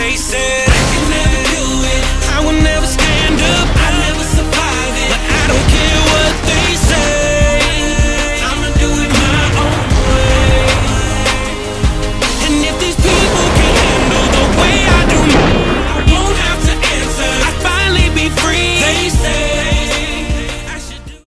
chasing